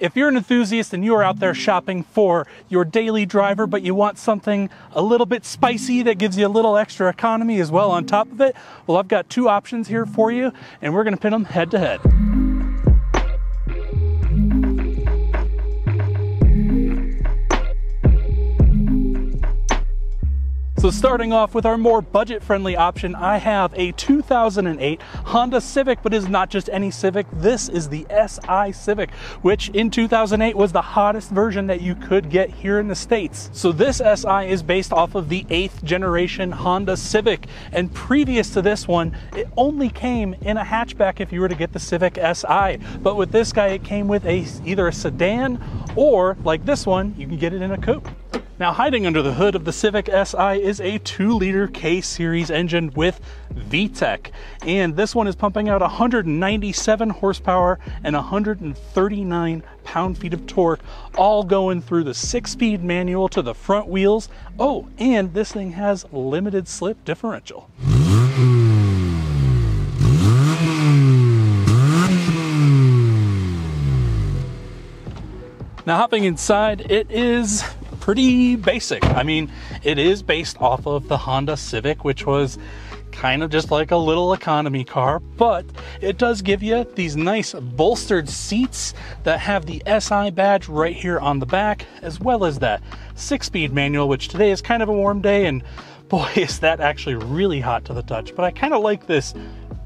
If you're an enthusiast and you are out there shopping for your daily driver, but you want something a little bit spicy that gives you a little extra economy as well on top of it, well, I've got two options here for you, and we're gonna pin them head to head. So starting off with our more budget-friendly option, I have a 2008 Honda Civic, but is not just any Civic. This is the SI Civic, which in 2008 was the hottest version that you could get here in the States. So this SI is based off of the eighth generation Honda Civic. And previous to this one, it only came in a hatchback if you were to get the Civic Si. But with this guy, it came with a either a sedan or like this one, you can get it in a coupe. Now hiding under the hood of the Civic Si is a 2 liter K series engine with VTEC. And this one is pumping out 197 horsepower and 139 pound feet of torque, all going through the six speed manual to the front wheels. Oh, and this thing has limited slip differential. Now hopping inside, it is pretty basic. I mean, it is based off of the Honda Civic, which was kind of just like a little economy car, but it does give you these nice bolstered seats that have the SI badge right here on the back, as well as that six speed manual, which today is kind of a warm day, and boy, is that actually really hot to the touch. But I kind of like this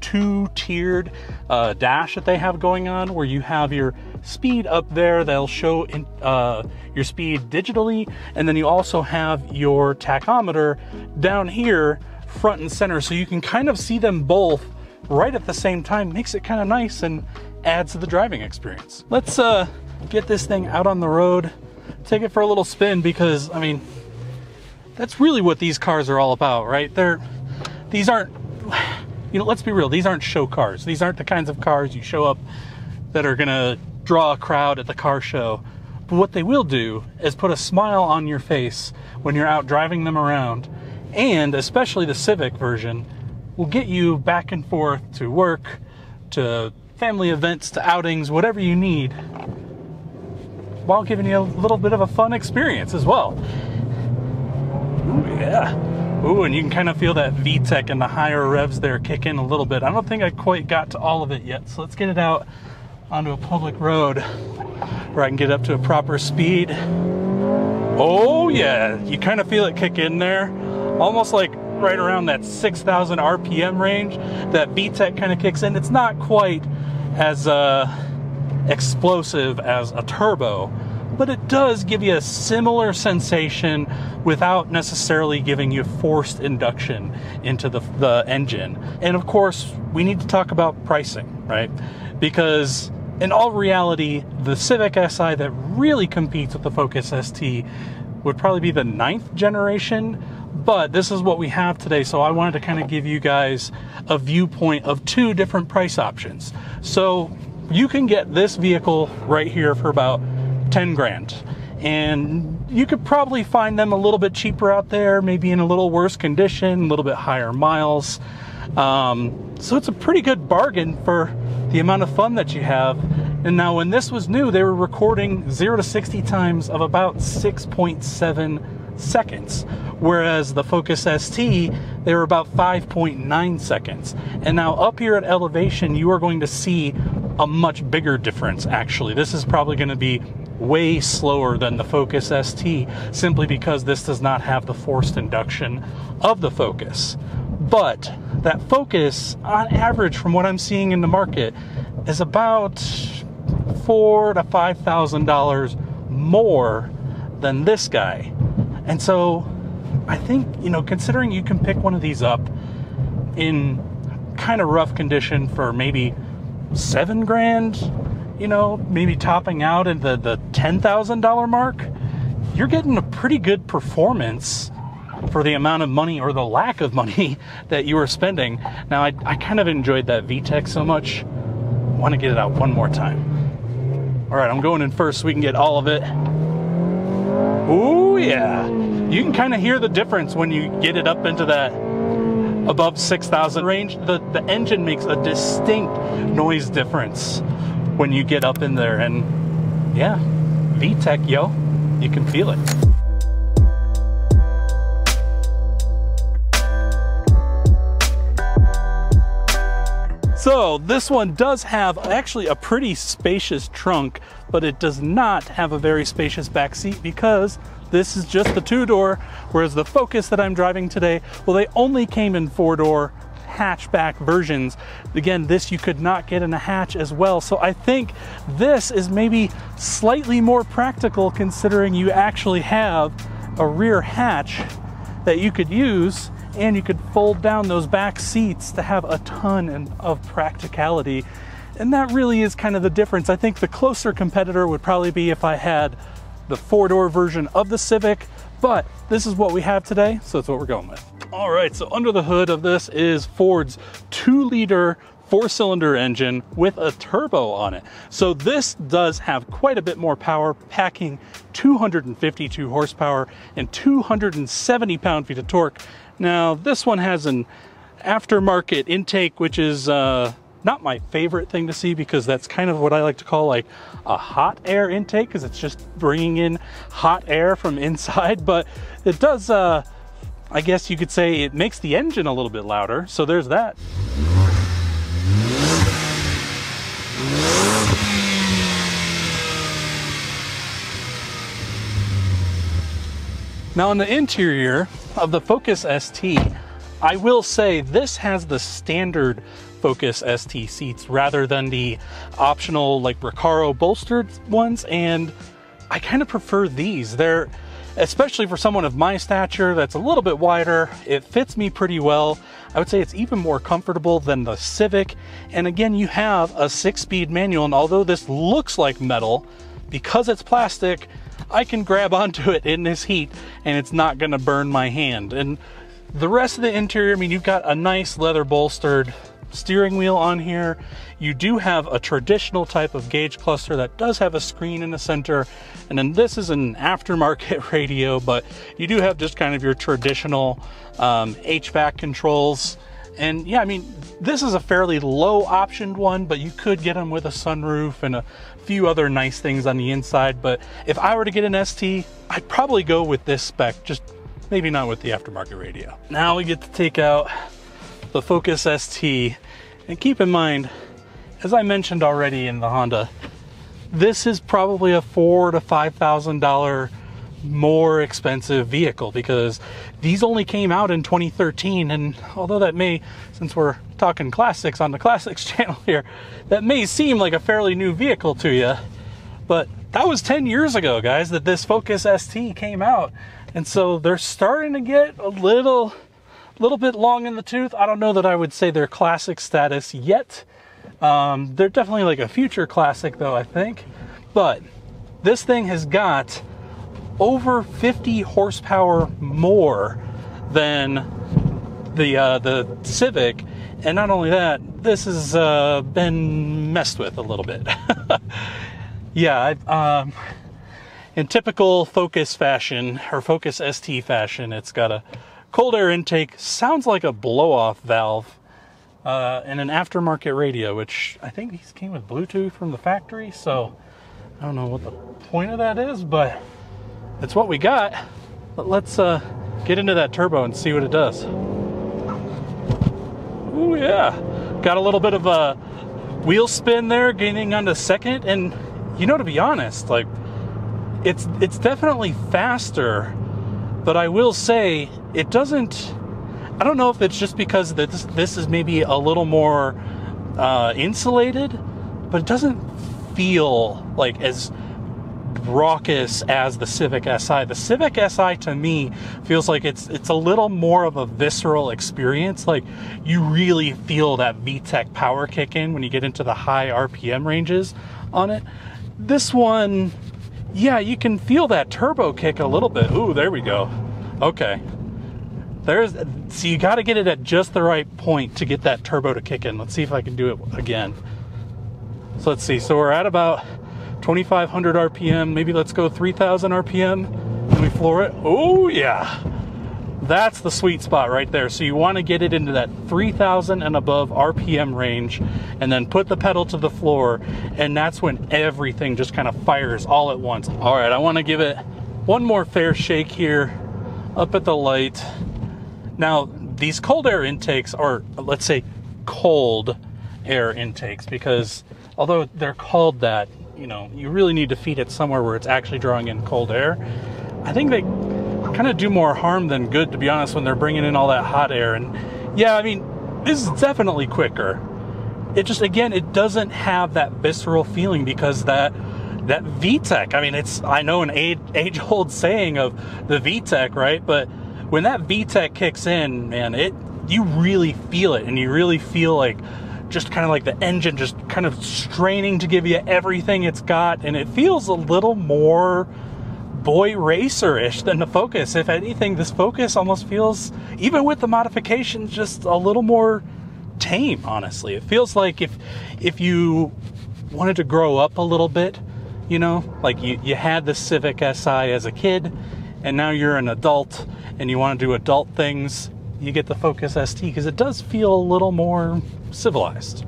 two tiered uh, dash that they have going on where you have your speed up there. They'll show in, uh, your speed digitally and then you also have your tachometer down here front and center. So you can kind of see them both right at the same time. Makes it kind of nice and adds to the driving experience. Let's uh, get this thing out on the road. Take it for a little spin because i mean that's really what these cars are all about right? They're these aren't you know let's be real. These aren't show cars. These aren't the kinds of cars you show up that are gonna draw a crowd at the car show. But what they will do is put a smile on your face when you're out driving them around, and especially the Civic version will get you back and forth to work, to family events, to outings, whatever you need, while giving you a little bit of a fun experience as well. Ooh, yeah. Ooh, and you can kind of feel that VTEC and the higher revs there kick in a little bit. I don't think I quite got to all of it yet, so let's get it out onto a public road where I can get up to a proper speed. Oh yeah, you kind of feel it kick in there. Almost like right around that 6,000 RPM range that VTEC kind of kicks in. It's not quite as uh, explosive as a turbo, but it does give you a similar sensation without necessarily giving you forced induction into the, the engine. And of course, we need to talk about pricing, right? Because in all reality, the Civic Si that really competes with the Focus ST would probably be the ninth generation, but this is what we have today. So I wanted to kind of give you guys a viewpoint of two different price options. So you can get this vehicle right here for about 10 grand. And you could probably find them a little bit cheaper out there, maybe in a little worse condition, a little bit higher miles. Um, so it's a pretty good bargain for the amount of fun that you have. And now, when this was new, they were recording 0 to 60 times of about 6.7 seconds, whereas the Focus ST, they were about 5.9 seconds. And now, up here at elevation, you are going to see a much bigger difference, actually. This is probably going to be way slower than the Focus ST simply because this does not have the forced induction of the Focus. But that Focus, on average, from what I'm seeing in the market, is about four to five thousand dollars more than this guy. And so I think, you know, considering you can pick one of these up in kind of rough condition for maybe seven grand, you know, maybe topping out at the, the $10,000 mark, you're getting a pretty good performance for the amount of money or the lack of money that you are spending. Now, I, I kind of enjoyed that VTEC so much. I want to get it out one more time. All right, I'm going in first so we can get all of it. Oh yeah. You can kind of hear the difference when you get it up into that above 6,000 range. The, the engine makes a distinct noise difference when you get up in there. And yeah, VTEC, yo, you can feel it. So this one does have actually a pretty spacious trunk, but it does not have a very spacious back seat because this is just the two door, whereas the Focus that I'm driving today, well, they only came in four door hatchback versions. Again, this you could not get in a hatch as well. So I think this is maybe slightly more practical considering you actually have a rear hatch that you could use and you could fold down those back seats to have a ton of practicality. And that really is kind of the difference. I think the closer competitor would probably be if I had the four door version of the Civic, but this is what we have today, so that's what we're going with. All right, so under the hood of this is Ford's two liter four cylinder engine with a turbo on it. So this does have quite a bit more power, packing 252 horsepower and 270 pound feet of torque. Now, this one has an aftermarket intake, which is uh, not my favorite thing to see because that's kind of what I like to call like a hot air intake because it's just bringing in hot air from inside. But it does, uh, I guess you could say, it makes the engine a little bit louder. So there's that. Now on the interior of the Focus ST, I will say this has the standard Focus ST seats rather than the optional like Recaro bolstered ones and I kind of prefer these. They're especially for someone of my stature that's a little bit wider, it fits me pretty well. I would say it's even more comfortable than the Civic. And again, you have a six speed manual. And although this looks like metal, because it's plastic, I can grab onto it in this heat and it's not gonna burn my hand. And the rest of the interior, I mean, you've got a nice leather bolstered steering wheel on here. You do have a traditional type of gauge cluster that does have a screen in the center. And then this is an aftermarket radio, but you do have just kind of your traditional um, HVAC controls. And yeah, I mean, this is a fairly low optioned one, but you could get them with a sunroof and a few other nice things on the inside. But if I were to get an ST, I'd probably go with this spec, just maybe not with the aftermarket radio. Now we get to take out the Focus ST. And keep in mind, as I mentioned already in the Honda, this is probably a four to five thousand dollar more expensive vehicle because these only came out in 2013 and although that may since we're talking classics on the classics channel here that may seem like a fairly new vehicle to you but that was 10 years ago guys that this Focus ST came out. And so they're starting to get a little little bit long in the tooth. I don't know that I would say they're classic status yet. Um, they're definitely like a future classic though I think. But this thing has got over 50 horsepower more than the uh, the Civic, and not only that, this has uh, been messed with a little bit. yeah, um, in typical Focus fashion or Focus ST fashion, it's got a cold air intake, sounds like a blow off valve, uh, and an aftermarket radio, which I think these came with Bluetooth from the factory. So I don't know what the point of that is, but it's what we got. But let's uh, get into that turbo and see what it does. Oh yeah, got a little bit of a wheel spin there, gaining on the second, and you know, to be honest, like it's it's definitely faster, but I will say it doesn't. I don't know if it's just because this this is maybe a little more uh, insulated, but it doesn't feel like as raucous as the Civic Si. The Civic Si to me feels like it's it's a little more of a visceral experience. Like you really feel that VTEC power kick in when you get into the high RPM ranges on it. This one, yeah, you can feel that turbo kick a little bit. Ooh, there we go. Okay. There's so you got to get it at just the right point to get that turbo to kick in. Let's see if I can do it again. So let's see. So we're at about 2500 RPM, maybe let's go 3000 RPM and we floor it. Oh yeah. That's the sweet spot right there. So you want to get it into that 3000 and above RPM range and then put the pedal to the floor and that's when everything just kind of fires all at once. All right, I want to give it one more fair shake here up at the light. Now, these cold air intakes are, let's say, cold air intakes because although they're called that, you know, you really need to feed it somewhere where it's actually drawing in cold air. I think they kind of do more harm than good, to be honest, when they're bringing in all that hot air. And yeah, I mean, this is definitely quicker. It just, again, it doesn't have that visceral feeling because that that VTEC, I mean, it's, I know an age old saying of the VTEC, right? But when that VTEC kicks in, man, it, you really feel it and you really feel like just kind of like the engine just kind of straining to give you everything it's got. And it feels a little more boy racer-ish than the Focus. If anything, this Focus almost feels, even with the modifications, just a little more tame. Honestly, it feels like if if you wanted to grow up a little bit, you know, like you you had the Civic Si as a kid, and now you're an adult and you want to do adult things, you get the Focus ST because it does feel a little more civilized.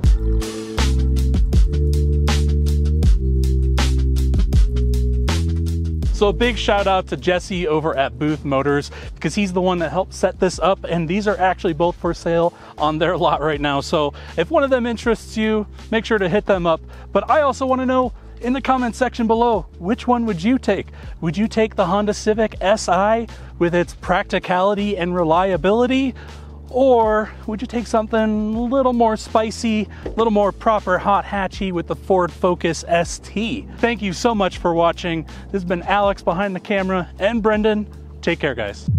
So a big shout out to Jesse over at Booth Motors because he's the one that helped set this up and these are actually both for sale on their lot right now. So if one of them interests you, make sure to hit them up. But I also want to know in the comment section below, which one would you take? Would you take the Honda Civic Si with its practicality and reliability? Or would you take something a little more spicy, a little more proper hot hatchy with the Ford Focus ST? Thank you so much for watching. This has been Alex behind the camera and Brendan. Take care, guys.